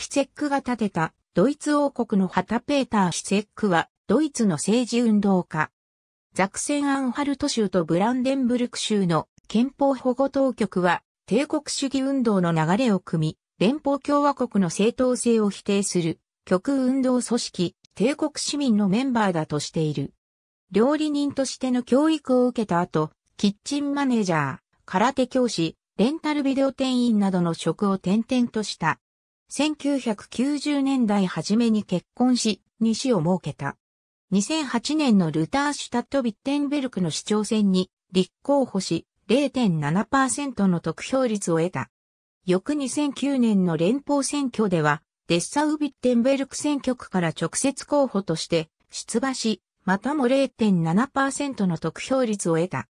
シセックが建てたドイツ王国のハタペーター・シセックはドイツの政治運動家。ザクセン・アンハルト州とブランデンブルク州の憲法保護当局は帝国主義運動の流れを組み、連邦共和国の正当性を否定する極右運動組織帝国市民のメンバーだとしている。料理人としての教育を受けた後、キッチンマネージャー、空手教師、レンタルビデオ店員などの職を転々とした。1990年代初めに結婚し、西を設けた。2008年のルターシュタット・ビッテンベルクの市長選に立候補し0.7%の得票率を得た。翌2009年の連邦選挙ではデッサウ・ビッテンベルク選挙区から直接候補として出馬し、またも0.7%の得票率を得た。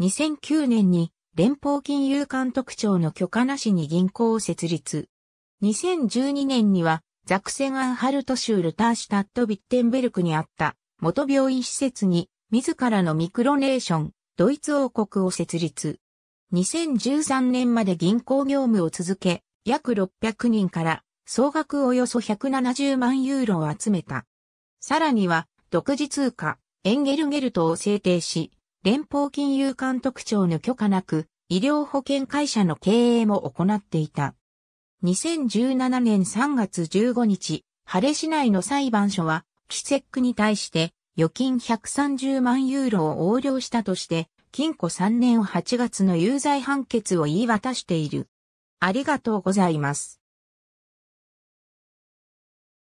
2009年に連邦金融監督庁の許可なしに銀行を設立。2012年にはザクセンアンハルト州ルターシュタットビッテンベルクにあった元病院施設に自らのミクロネーション、ドイツ王国を設立。2013年まで銀行業務を続け、約600人から総額およそ170万ユーロを集めた。さらには独自通貨、エンゲルゲルトを制定し、連邦金融監督庁の許可なく医療保険会社の経営も行っていた。2017年3月15日、晴れ市内の裁判所は、キセックに対して預金130万ユーロを横領したとして、禁錮3年8月の有罪判決を言い渡している。ありがとうございます。